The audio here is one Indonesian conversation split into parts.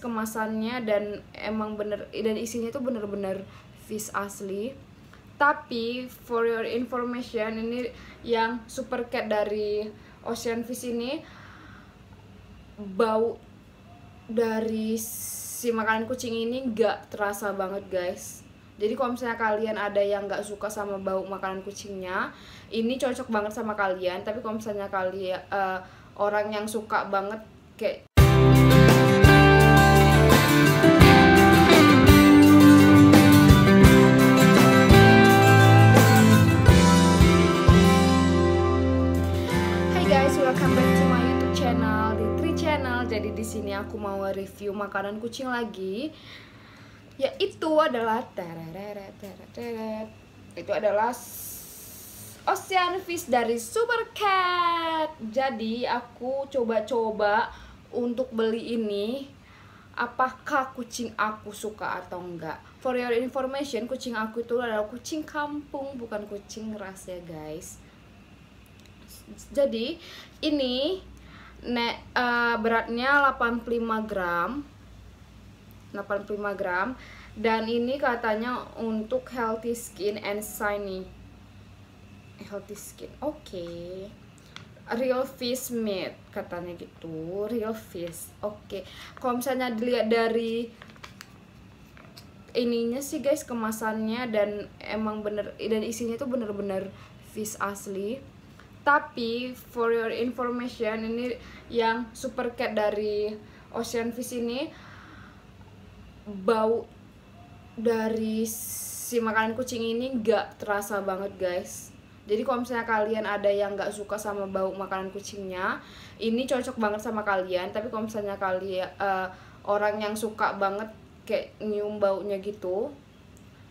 kemasannya dan emang bener dan isinya tuh bener-bener fish asli. Tapi for your information ini yang super cat dari Ocean Fish ini bau dari si makanan kucing ini nggak terasa banget guys. Jadi kalau misalnya kalian ada yang nggak suka sama bau makanan kucingnya ini cocok banget sama kalian. Tapi kalau misalnya kalian uh, orang yang suka banget kayak Jadi di sini aku mau review makanan kucing lagi. Yaitu adalah. Itu adalah Ocean Fish dari Super Cat. Jadi aku coba-coba untuk beli ini apakah kucing aku suka atau enggak. For your information, kucing aku itu adalah kucing kampung, bukan kucing ras ya guys jadi ini ne, eh, beratnya 85 gram. 85 gram. Dan ini katanya untuk healthy skin and shiny. Healthy skin oke. Real fish meat katanya gitu. Real fish oke. Kalau misalnya dilihat dari ininya sih guys kemasannya dan emang bener dan isinya tuh bener-bener fish asli tapi for your information ini yang super cat dari Ocean Fish ini bau dari si makanan kucing ini nggak terasa banget guys. Jadi kalau misalnya kalian ada yang nggak suka sama bau makanan kucingnya ini cocok banget sama kalian. Tapi kalau misalnya kalian eh, orang yang suka banget kayak nyium baunya gitu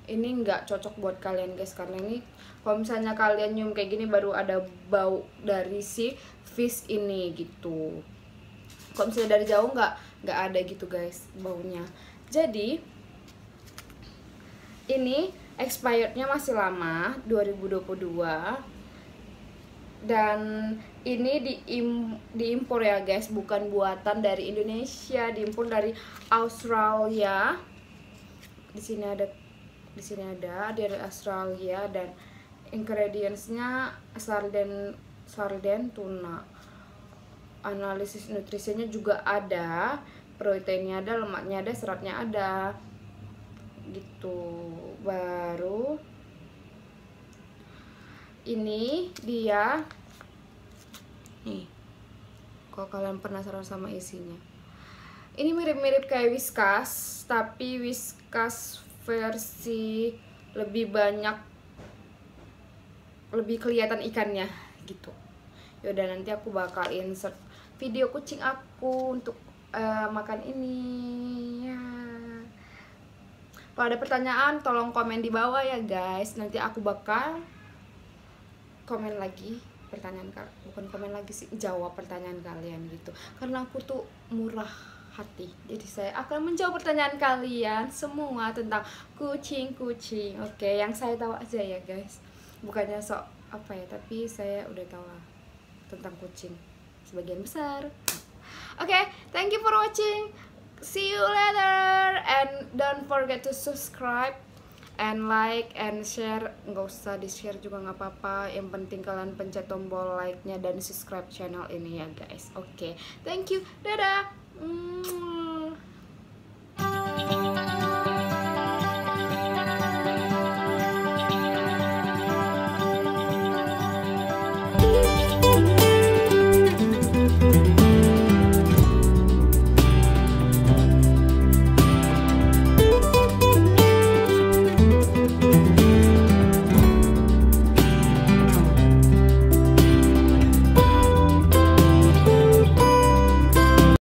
ini nggak cocok buat kalian guys. Karena ini kalau misalnya kalian nyium kayak gini baru ada bau dari si fish ini gitu. Kalau misalnya dari jauh nggak nggak ada gitu guys baunya. Jadi ini expirednya masih lama 2022 dan ini diim, diimpor ya guys bukan buatan dari Indonesia diimpor dari Australia. Di sini ada di sini ada dari Australia dan ingredientsnya sarden sarden tuna. Analisis nutrisinya juga ada proteinnya ada lemaknya ada seratnya ada. Gitu. Baru ini dia. Nih kalau kalian penasaran sama isinya? Ini mirip-mirip kayak whiskas tapi whiskas versi lebih banyak lebih kelihatan ikannya gitu. Yaudah nanti aku bakal insert video kucing aku untuk eh, makan ini. Ya. Kalau ada pertanyaan tolong komen di bawah ya guys. Nanti aku bakal komen lagi pertanyaan bukan komen lagi sih jawab pertanyaan kalian gitu. Karena aku tuh murah hati. Jadi saya akan menjawab pertanyaan kalian semua tentang kucing kucing oke yang saya tahu aja ya guys. Bukannya sok apa ya tapi saya udah tahu tentang kucing sebagian besar. Oke thank you for watching. See you later. And don't forget to subscribe and like and share. Nggak usah di share juga nggak apa-apa. Yang penting kalian pencet tombol like nya dan subscribe channel ini ya guys. Oke thank you. Dadah 嗯。